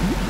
Mm-hmm.